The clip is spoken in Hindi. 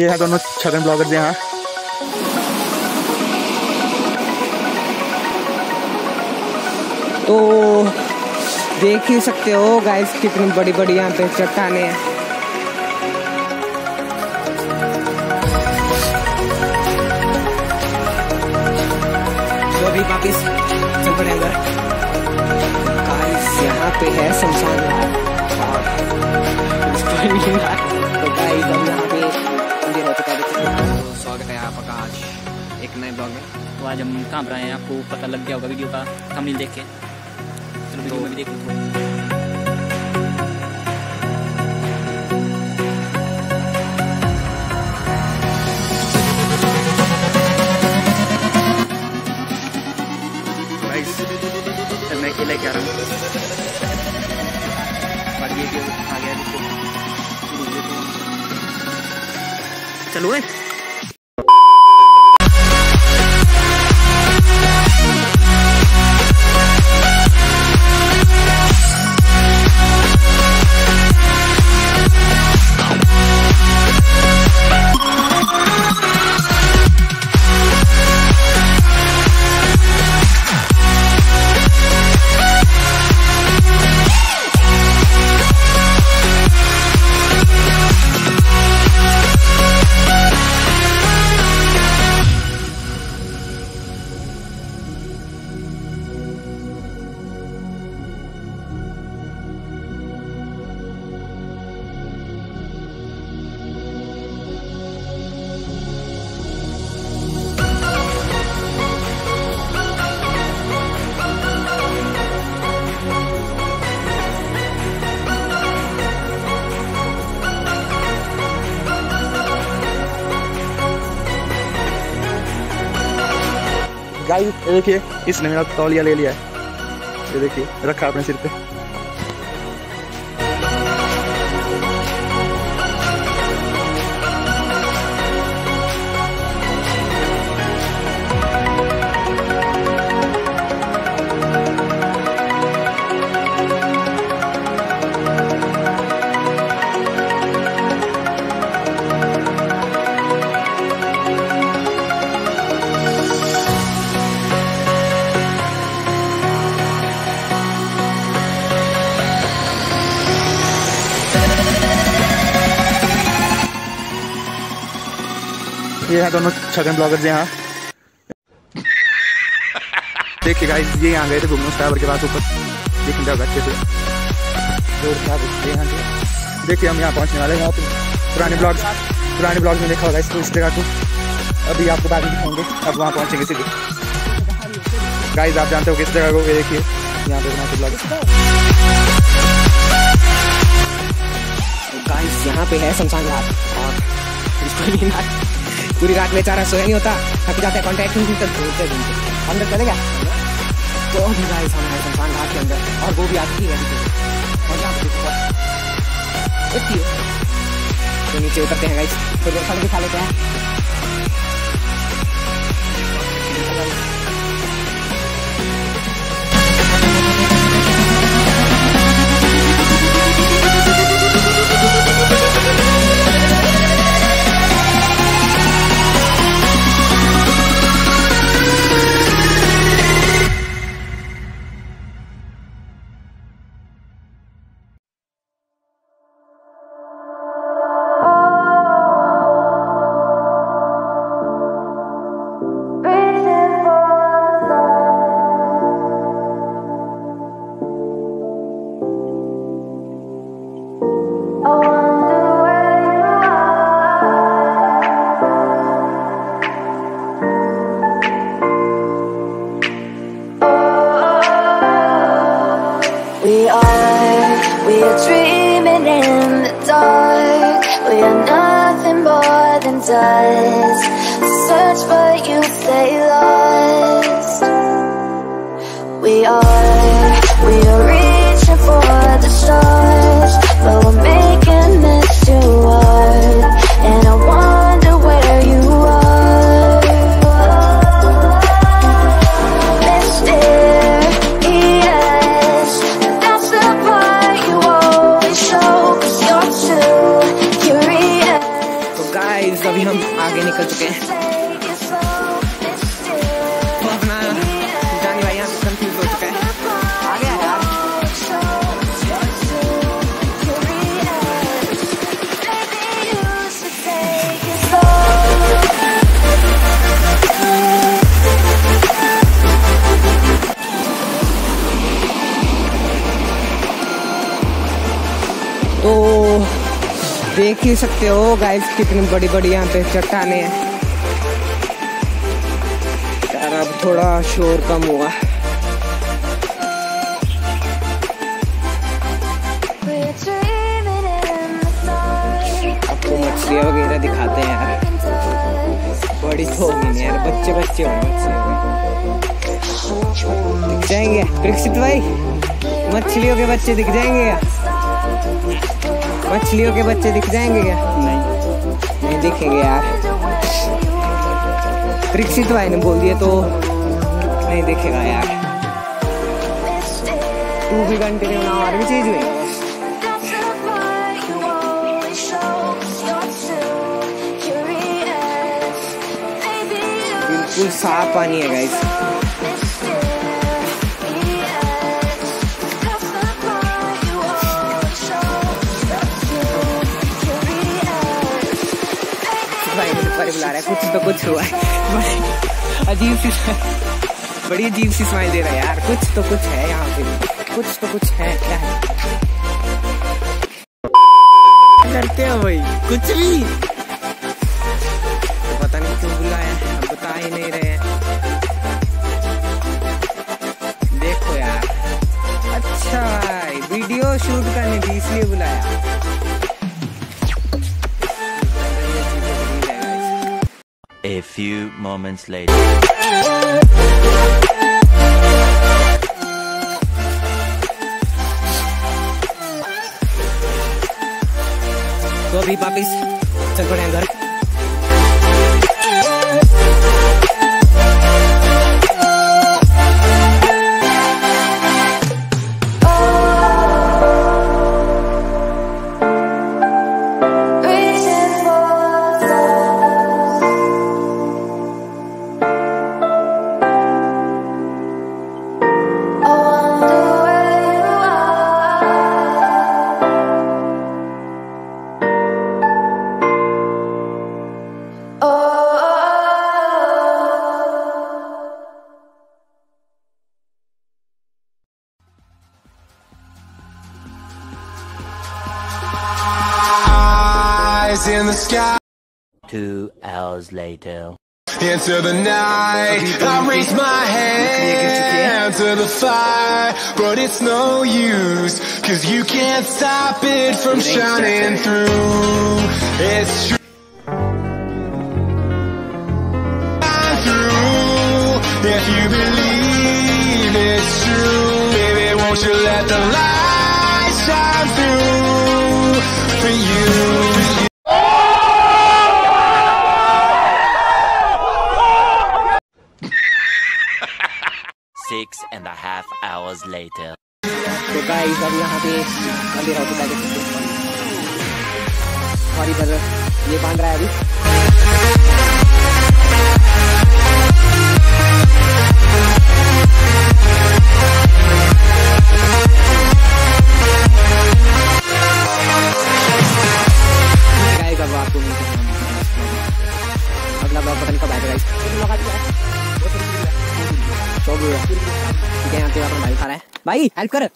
ये है दोनों छगन ब्लॉगर यहाँ तो देख ही सकते हो गाइस कितनी बड़ी बड़ी यहाँ पे चट्टाने हैं। तो गाइस यहाँ पे है शमशान और आज हम कहाँ पर आए हैं, आपको पता लग गया होगा वीडियो का थंबनेल देख के। चलो वीडियो में भी देख हूँ। देखो। चलो ए गाइस देखिए इसने मेरा तौलिया ले लिया है। ये देखिए रखा अपने सिर पे। ये है दोनों छगन ब्लॉगर यहाँ। देखिए गाइस ये यहाँ गए थे घूमने टावर के पास ऊपर। देखने जाओगे अच्छे से देखिए हम यहाँ पहुँचने वाले हैं यहाँ पे। पुराने ब्लॉग पुराने ब्लॉग में देखा होगा इसको, इस जगह को। अभी आपको बाद में दिखाएँगे अब वहाँ पहुँचेंगे सीधे। गाइस आप जानते हो किस जगह को? देखिए, यहाँ पे बनाते ब्लॉग गाइस यहाँ पे है शमशान घाट। और पूरी रात बेचारा सोया नहीं होता थक जाता है कॉन्टैक्ट नहीं तो घूमते घूमते अंदर चले गया तो भी भाई सामने शमशान घाट के अंदर और वो भी आती है और यहाँ पर तो नीचे उतरते हैं गाइस तो खा लेते हैं We are, we are dreaming in the dark. We are nothing more than dust. Search but you stay lost. We are, अभी हम आगे निकल चुके हैं। देख ही सकते हो गाइस कितनी बड़ी बड़ी यहाँ पे चट्टाने हैं। यार, अब थोड़ा शोर कम हुआ। आपको मछलियाँ वगैरह दिखाते हैं यार। बड़ी तो यार बच्चे बच्चे हो दिख जाएँगे? प्रीक्षित भाई, मछलियों के बच्चे दिख जाएँगे? क्या मछलियों के बच्चे दिख जाएँगे क्या? नहीं दिखेंगे यार। प्रीक्षित भाई ने बोल दिया तो नहीं दिखेगा यार। तू भी कंटिन्यू ना और भी चीज़ हुई। बिल्कुल साफ़ पानी है गाइस पर बुला रहा है। कुछ तो कुछ हुआ है। अजीब सी बड़ी अजीब सी स्माइल दे रहा है यार। कुछ तो कुछ है यहाँ पे। कुछ तो कुछ है। क्या है? करते हो भाई? कुछ भी। तो पता नहीं क्यों बुलाया है। अब बता ही नहीं रहे देखो यार। अच्छा भाई, वीडियो शूट करने थी इसलिए बुलाया। A few moments later. तो अभी वापिस चल पड़े हैं घर eyes in the sky Two hours later. into the night. I raise my hand to the fire, but it's no use, cause you can't stop it from shining through. It's true. If you believe it's true, baby, won't you let the light shine through? For you. Sorry brother ये बाँध रहा है अभी। गाइस आपको अगला ब्लॉग पता नहीं कब आएगा ठीक है यहाँ पे भाई खा रहा है। भाई हेल्प कर।